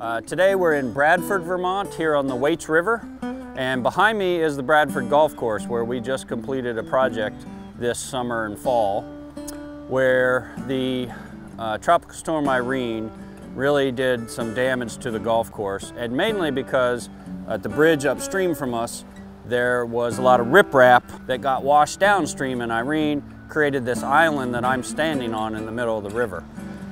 Uh, today we're in Bradford, Vermont, here on the Waits River. And behind me is the Bradford Golf Course where we just completed a project this summer and fall where the uh, Tropical Storm Irene really did some damage to the golf course and mainly because at the bridge upstream from us there was a lot of riprap that got washed downstream and Irene created this island that I'm standing on in the middle of the river.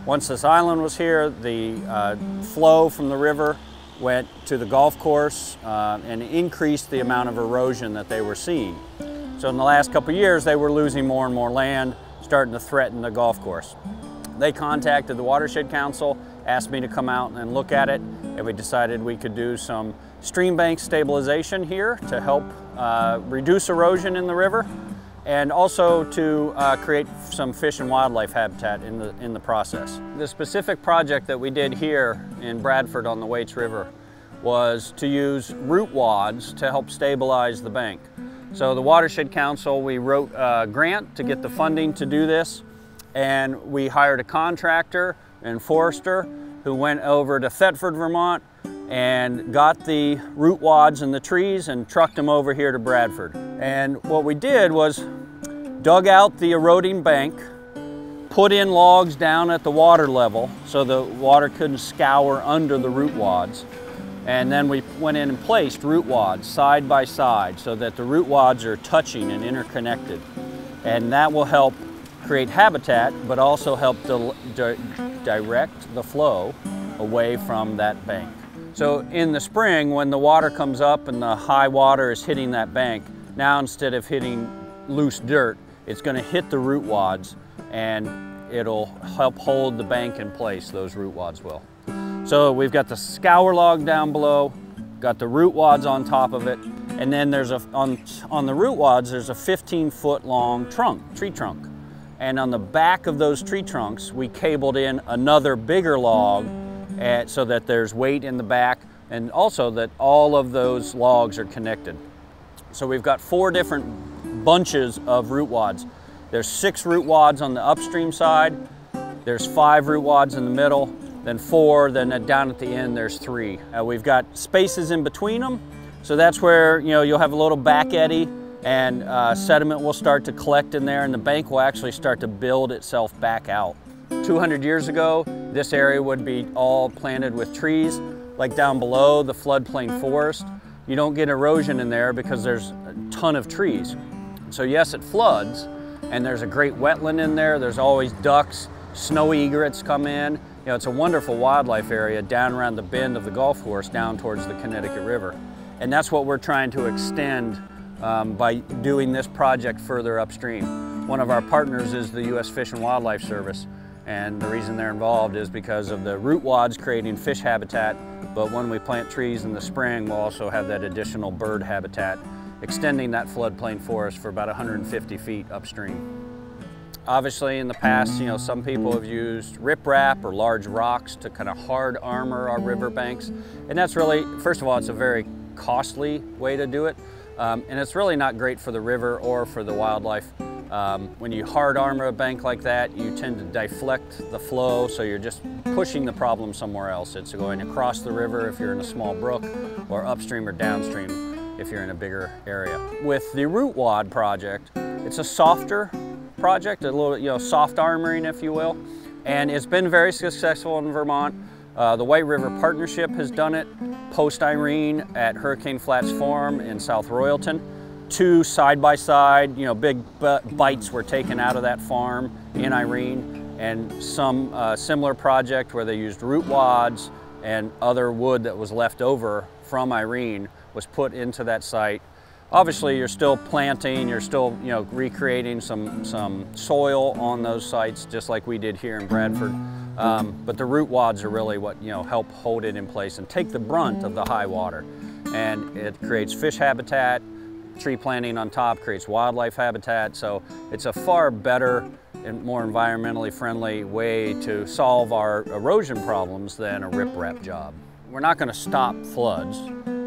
Once this island was here, the uh, flow from the river went to the golf course uh, and increased the amount of erosion that they were seeing. So in the last couple years, they were losing more and more land, starting to threaten the golf course. They contacted the Watershed Council, asked me to come out and look at it, and we decided we could do some stream bank stabilization here to help uh, reduce erosion in the river and also to uh, create some fish and wildlife habitat in the, in the process. The specific project that we did here in Bradford on the Waits River was to use root wads to help stabilize the bank. So the Watershed Council, we wrote a grant to get the funding to do this and we hired a contractor and forester who went over to Thetford, Vermont and got the root wads and the trees and trucked them over here to Bradford. And what we did was dug out the eroding bank, put in logs down at the water level so the water couldn't scour under the root wads. And then we went in and placed root wads side by side so that the root wads are touching and interconnected. And that will help create habitat, but also help di direct the flow away from that bank. So in the spring, when the water comes up and the high water is hitting that bank, now instead of hitting loose dirt, it's gonna hit the root wads and it'll help hold the bank in place, those root wads will. So we've got the scour log down below, got the root wads on top of it, and then there's a, on, on the root wads, there's a 15 foot long trunk, tree trunk. And on the back of those tree trunks, we cabled in another bigger log at, so that there's weight in the back and also that all of those logs are connected. So we've got four different bunches of root wads. There's six root wads on the upstream side, there's five root wads in the middle, then four, then down at the end there's three. Uh, we've got spaces in between them, so that's where you know you'll have a little back eddy and uh, sediment will start to collect in there and the bank will actually start to build itself back out. 200 years ago, this area would be all planted with trees. Like down below, the floodplain forest, you don't get erosion in there because there's a ton of trees. So yes, it floods, and there's a great wetland in there. There's always ducks, snow egrets come in. You know, it's a wonderful wildlife area down around the bend of the golf course down towards the Connecticut River. And that's what we're trying to extend um, by doing this project further upstream. One of our partners is the U.S. Fish and Wildlife Service. And the reason they're involved is because of the root wads creating fish habitat, but when we plant trees in the spring, we'll also have that additional bird habitat, extending that floodplain forest for about 150 feet upstream. Obviously in the past, you know, some people have used riprap or large rocks to kind of hard armor our riverbanks. And that's really, first of all, it's a very costly way to do it. Um, and it's really not great for the river or for the wildlife. Um, when you hard armor a bank like that, you tend to deflect the flow, so you're just pushing the problem somewhere else. It's going across the river if you're in a small brook, or upstream or downstream if you're in a bigger area. With the root wad project, it's a softer project, a little, you know, soft armoring, if you will, and it's been very successful in Vermont. Uh, the White River Partnership has done it post-Irene at Hurricane Flats Farm in South Royalton two side by side, you know, big bites were taken out of that farm in Irene and some uh, similar project where they used root wads and other wood that was left over from Irene was put into that site. Obviously, you're still planting, you're still, you know, recreating some, some soil on those sites, just like we did here in Bradford. Um, but the root wads are really what, you know, help hold it in place and take the brunt of the high water. And it creates fish habitat, Tree planting on top creates wildlife habitat, so it's a far better and more environmentally friendly way to solve our erosion problems than a riprap job. We're not going to stop floods.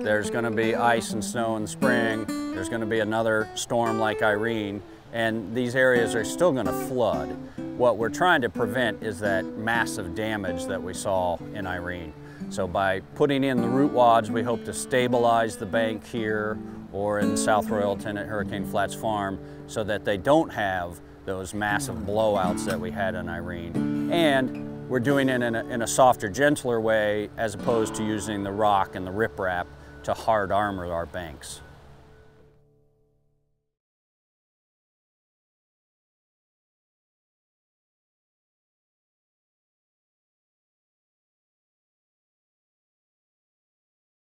There's going to be ice and snow in the spring. There's going to be another storm like Irene, and these areas are still going to flood. What we're trying to prevent is that massive damage that we saw in Irene. So by putting in the root wads, we hope to stabilize the bank here or in South Royalton at Hurricane Flats Farm so that they don't have those massive blowouts that we had in Irene. And we're doing it in a, in a softer, gentler way as opposed to using the rock and the riprap to hard armor our banks.